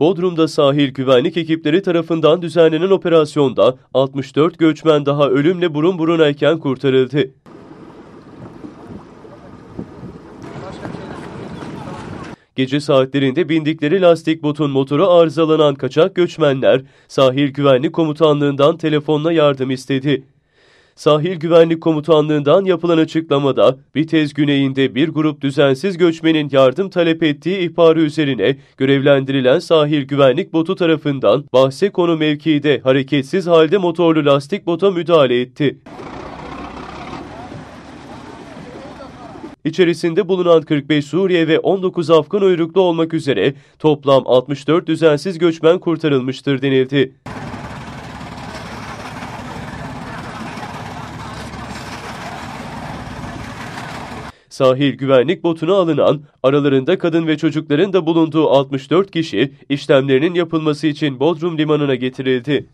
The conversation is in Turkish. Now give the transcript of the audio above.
Bodrum'da sahil güvenlik ekipleri tarafından düzenlenen operasyonda 64 göçmen daha ölümle burun burunayken kurtarıldı. Gece saatlerinde bindikleri lastik botun motoru arızalanan kaçak göçmenler sahil güvenlik komutanlığından telefonla yardım istedi. Sahil Güvenlik Komutanlığından yapılan açıklamada Bitez güneyinde bir grup düzensiz göçmenin yardım talep ettiği ihbarı üzerine görevlendirilen sahil güvenlik botu tarafından bahse konu mevkiide hareketsiz halde motorlu lastik bota müdahale etti. İçerisinde bulunan 45 Suriye ve 19 Afgan uyruklu olmak üzere toplam 64 düzensiz göçmen kurtarılmıştır denildi. Sahil güvenlik botuna alınan, aralarında kadın ve çocukların da bulunduğu 64 kişi işlemlerinin yapılması için Bodrum Limanı'na getirildi.